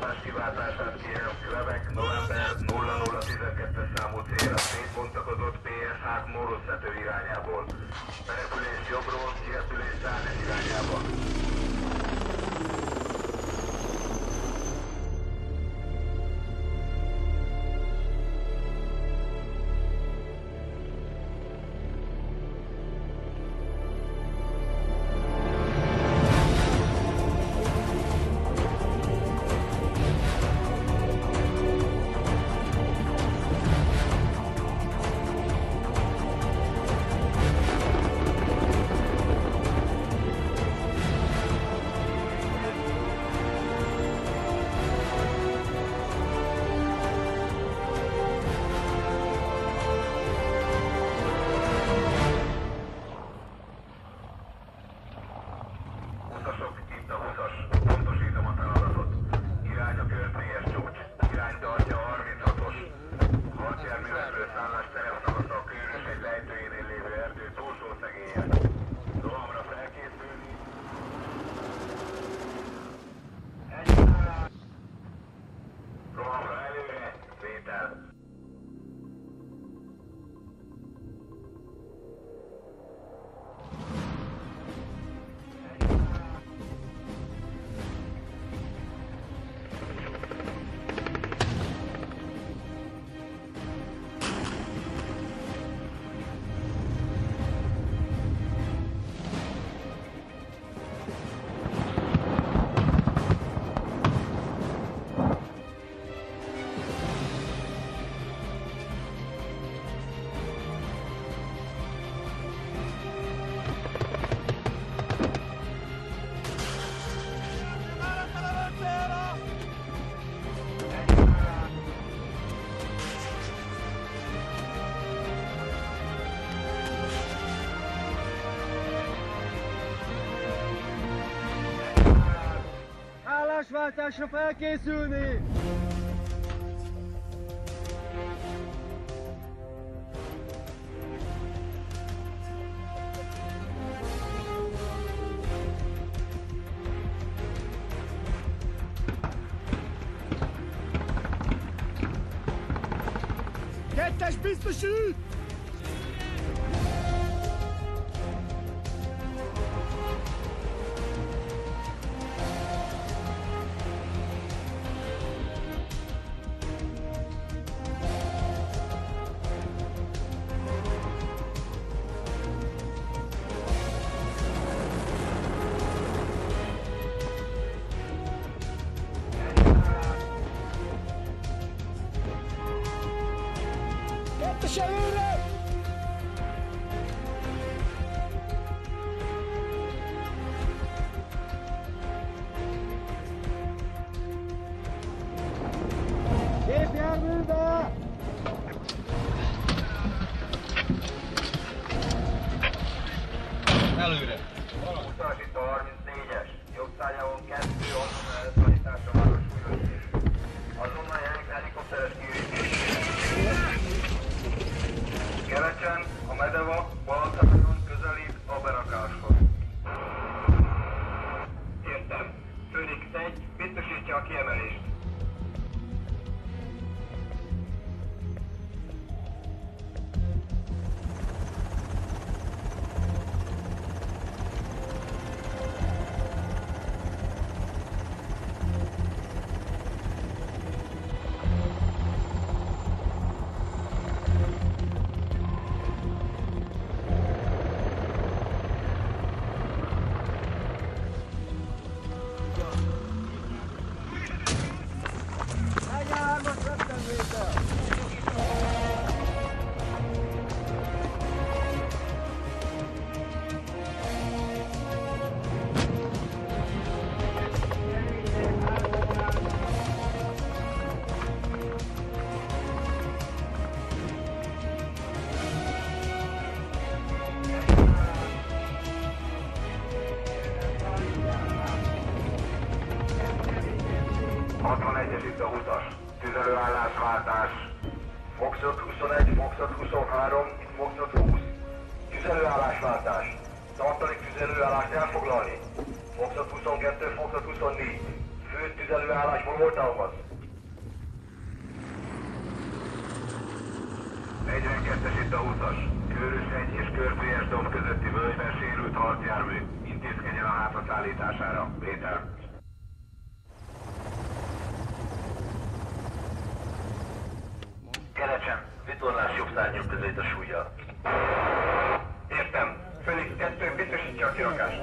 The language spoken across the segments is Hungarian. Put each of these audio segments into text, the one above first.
csapás kiváltását kérem Kvebek, november 0012 számú célra szétbontakozott PSH Moroszető irányából. Berepülés jobbról, kirepülés Szárnes irányába. Állásváltásra felkészülni! Kettes biztosít! Kettes Előre! Utas itt a 34-es. Jobb szárnyavon 2, azonnal elszállításra város súlyos Azonnal jelenik helikopteres kiürítés. Kerecsen, a medeva Balataperon Foxot 21, Foxot 23, itt Foxot 20. Tüzelőállásváltás. Tartalék tüzelőállást elfoglalni. Foxot 22, Foxot 24. Fő tüzelőállás Molotávhoz. 42-es itt a 20-as. Körösegy és Körpélyes domb közötti völgyben sérült harcjármű. Intézkedjen a hátraszállítására. Péter. Kerecsen, vitorlás jobb szárnyok között a súlya. Értem. Félix 2 biztosítja a kirakást.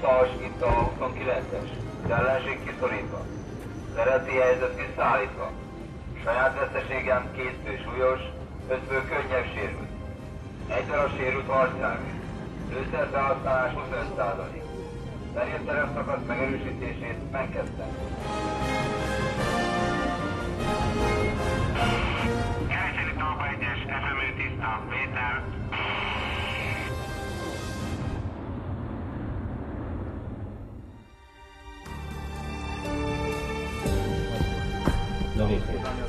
Utas itt a 29-es. Az ellenség kiszorítva. Az eredeti helyzet visszaállítva. Saját veszteségem két fő súlyos, öt fő könnyebb sérült. Egy darab sérült harcjármű. Lőszer felhasználás 25 százalék. Terjed terepszakasz megerősítését megkezdtem. Az elmondszó.